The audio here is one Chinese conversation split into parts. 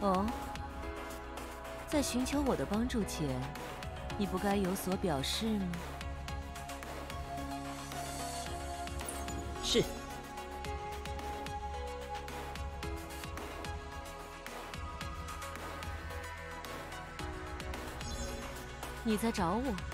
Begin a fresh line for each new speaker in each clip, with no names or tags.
哦，在寻求我的帮助前，你不该有所表示吗？
是。
你在找我？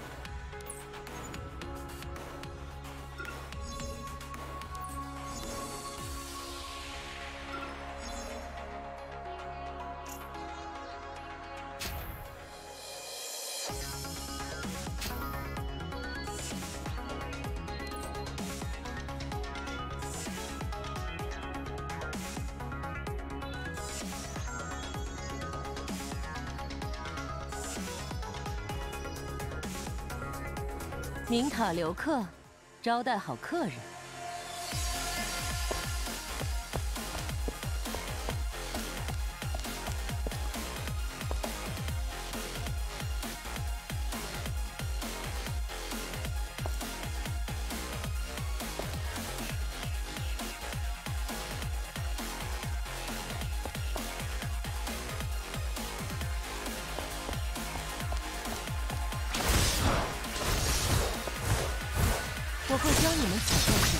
明塔留客，招待好客人。我会教你们怎么表现。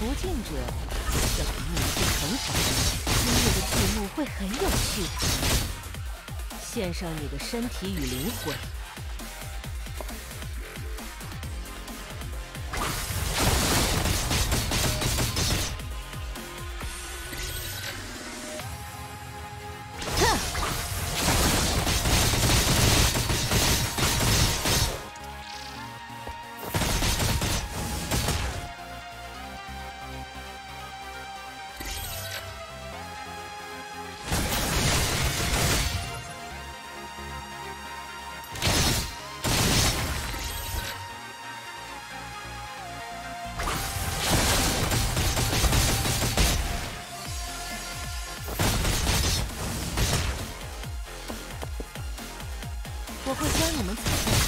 不敬者要给你一个惩罚。今日的剧目会很有趣。献上你的身体与灵魂。我会教你们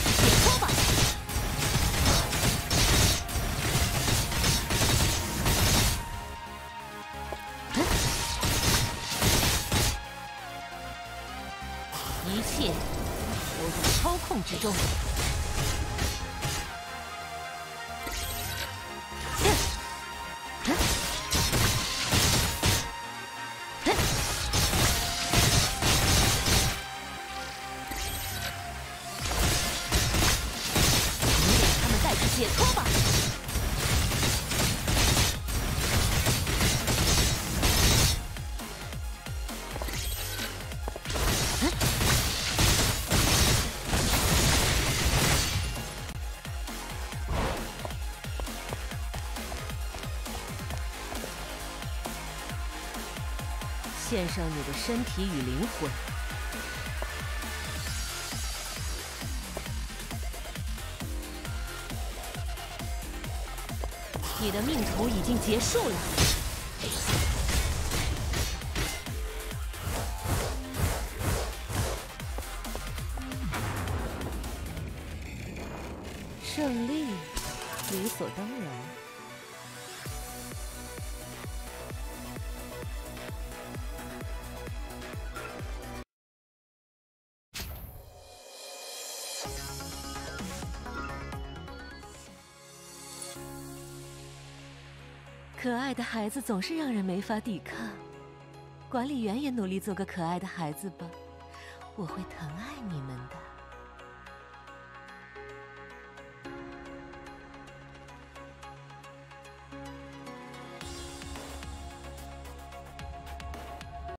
怎么做。一献上你的身体与灵魂。你的命途已经结束了。胜利，理所当然。可爱的孩子总是让人没法抵抗。管理员也努力做个可爱的孩子吧。我会疼爱你们的。